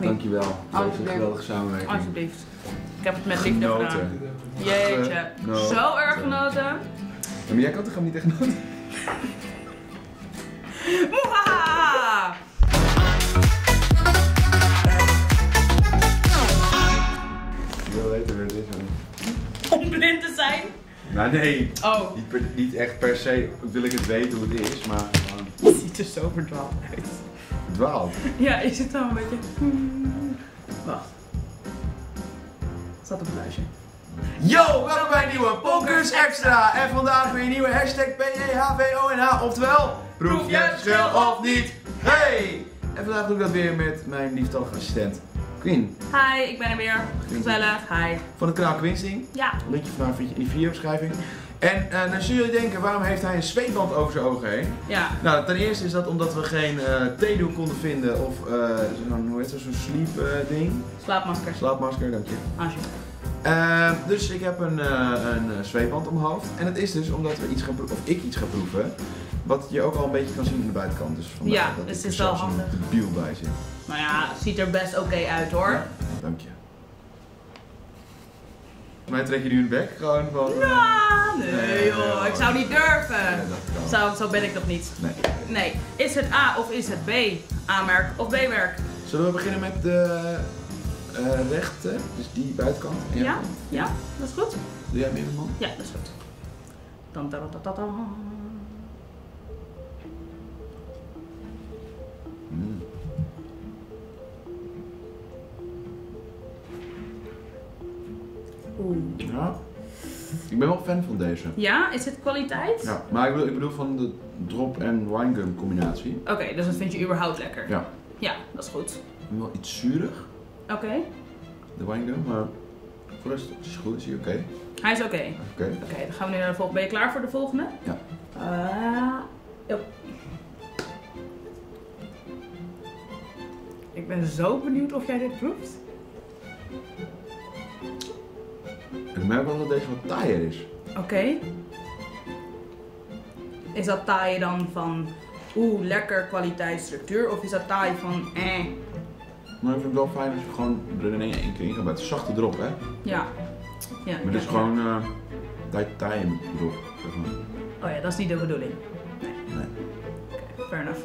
niet. Dankjewel. Deze Alsjeblieft. geweldige samenwerking. Alsjeblieft. Ik heb het met liefde gedaan. Genoten. Jeetje. Genoten. Zo erg genoten. Ja, maar jij kan toch gewoon niet echt genoten? Moehaha! Ik wil weten waar het is. Om blind te zijn. Nou nee, Oh, niet, per- niet echt per se wil ik het weten hoe het is, maar je ziet er zo verdwaald uit. Verdwaald. Ja, is het dan een beetje... Wacht. Zat op een buisje. Yo, welkom bij een nieuwe Ponkers Extra. En vandaag weer een nieuwe hashtag PJHVONH, oftewel... Proef je het verschil of niet? Hey! En vandaag doe ik dat weer met mijn lieftallige assistent Queen Hi, ik ben er weer. Gezellig. Hi. van het kanaal Quinsting. Ja. Linkje vandaag vind je in de videobeschrijving. En eh, dan zullen jullie denken, waarom heeft hij een zweetband over zijn ogen heen? Ja. Nou, ten eerste is dat omdat we geen eh theedoek konden vinden of eh, zo'n, hoe heet dat, zo'n sleep ding. Slaapmaskers. Slaapmasker, dank je. Alsjeblieft. Eh, dus ik heb een, een zweetband om mijn hoofd. En het is dus omdat we iets gaan proeven, of ik iets ga proeven, wat je ook al een beetje kan zien aan de buitenkant. Dus vandaar Ja, dat dus het is er wel handig. een debiel bij zit. Nou ja, ziet er best oké uit hoor. Ja, dank je. Mij trek je nu de bek gewoon van... eh, Ah, nee Nee, joh, joh. ik zou niet durven. dat. Zo, zo ben ik nog niet. Nee. Nee. Is het A of is het B? A-merk of B-merk? Zullen we beginnen met de eh, rechte, dus die buitenkant? En Ja? Ja? Dat is goed? Doe jij middenman? Ja, dat is goed. Dan, dan, dan, dan, dan. Oeh. Ja. Ik ben wel fan van deze. Ja, is het kwaliteit? Ja, maar ik bedoel, ik bedoel van de drop en winegum combinatie. Oké, dus dat vind je überhaupt lekker? Ja. Ja, dat is goed. Ik ben wel iets zuurig, Oké. de winegum, maar voor de rest is goed, is hij oké. Hij is oké. Oké. Oké, dan gaan we nu naar de volgende. Ben je klaar voor de volgende? Ja. Ah, jo. Ik ben zo benieuwd of jij dit proeft. Merk wel dat deze wat taaier is. Oké. Is dat taai dan van oeh, lekker kwaliteit structuur? Of is dat taai van eh? Maar ik vind het wel fijn als je gewoon er in één keer in gaat. Het is een zachte drop, hè. Ja. Ja. Maar dit is ja, gewoon eh taai taai drop, zeg maar. ja. Oh ja, dat is niet de bedoeling. Nee. Nee. Oké, fair enough.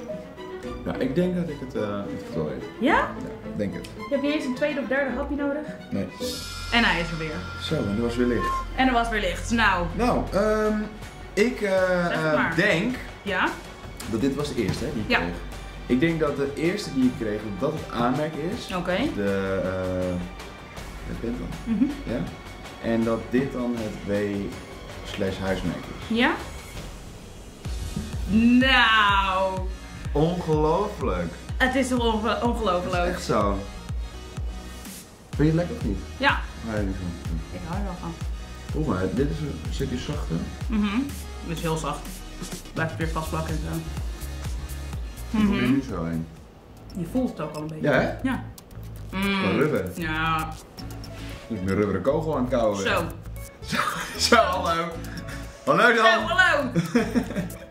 Ja, ik denk dat ik het, wel weet. Ja? Ja, ik denk het. Je hebt niet eens een tweede of derde hapje nodig. Nee. En hij is er weer. Zo, en dat was weer licht. En er was weer licht. Nou, Nou, ehm ik eh, eh, denk ja. dat dit was de eerste hè, die ik Ja. kreeg. Ik denk dat de eerste die ik kreeg, dat het aanmerk is. Oké. De, eh het bent dan. Mhm. Ja? En dat dit dan het W slash huismerk is. Ja? Nou, Ongelooflijk. het is ongelooflijk. echt zo. Vind je het lekker of niet? Ja, Nee, niet zo. ik hou er wel van. Volgens mij, dit is een stukje zachter. Mhm. Het is heel zacht. Blijft weer vastplakken en zo. Ik probeer Mhm. nu zo heen. Je voelt het ook al een beetje. Ja, hè? Ja. Mm. Van rubber. Ja, Ik ben rubberen kogel aan het kouwen. zo. Zo, hallo. Hallo Zo, dan. hallo.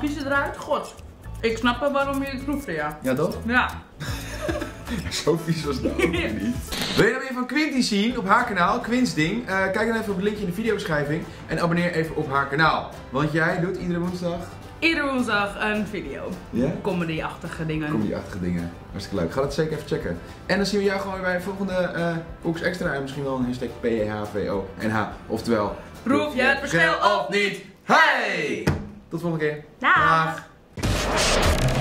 Kiezen eruit. God. Ik snap wel waarom je het proefde, ja. Ja, toch? Ja. Zo vies was nou ook niet. Wil je nou meer van Quinty zien op haar kanaal, Quinsding? Eh kijk dan even op het linkje in de videobeschrijving en abonneer even op haar kanaal. Want jij doet iedere woensdag Iedere woensdag een video. ja? Comedy-achtige dingen. comedy-achtige dingen. Hartstikke leuk. Ga dat zeker even checken. En dan zien we jou gewoon weer bij een volgende Box Extra en misschien wel een hashtag PEHVO en H. Oftewel, Proef je het verschil of niet? Hey! Tot de volgende keer. Dag.